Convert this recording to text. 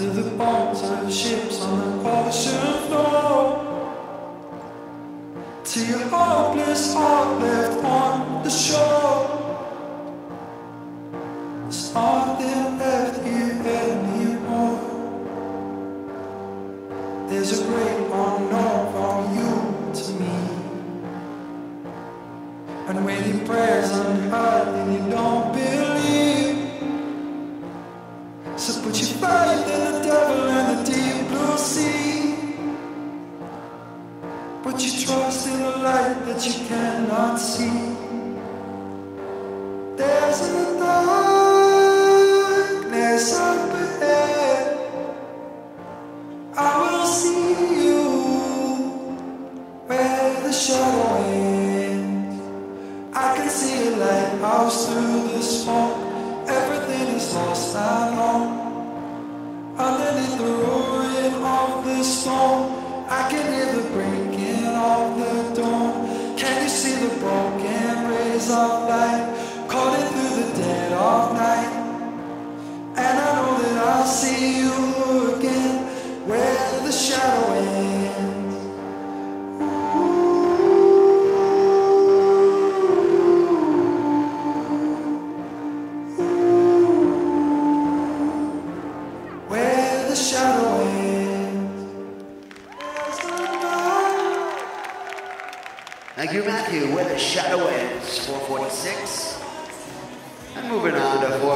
To the bones of ships on the ocean floor. To your hopeless heart left on the shore. There's nothing left here anymore. There's a great unknown from you to me. And when your prayers unheard and you don't believe. So put your faith in Put your trust in a light that you cannot see. There's a darkness up ahead. I will see you where the shadow ends. I can see a lighthouse through the smoke. Everything is lost, I know. Underneath the roaring of the storm, of light calling through the dead of night? And I know that I'll see you again where the shadow ends. Where the shadow Thank you, Matthew. Where the shadow ends, 446. And moving on to 4.